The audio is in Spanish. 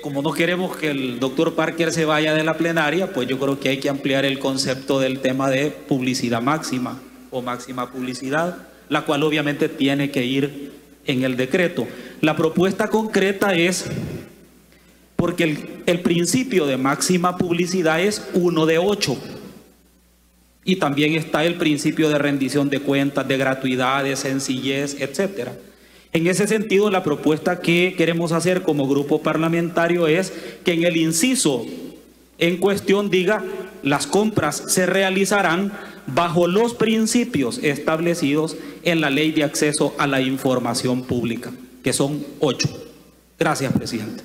Como no queremos que el doctor Parker se vaya de la plenaria, pues yo creo que hay que ampliar el concepto del tema de publicidad máxima o máxima publicidad, la cual obviamente tiene que ir en el decreto. La propuesta concreta es, porque el, el principio de máxima publicidad es uno de ocho. Y también está el principio de rendición de cuentas, de gratuidad, de sencillez, etcétera. En ese sentido, la propuesta que queremos hacer como grupo parlamentario es que en el inciso en cuestión diga las compras se realizarán bajo los principios establecidos en la ley de acceso a la información pública, que son ocho. Gracias, presidente.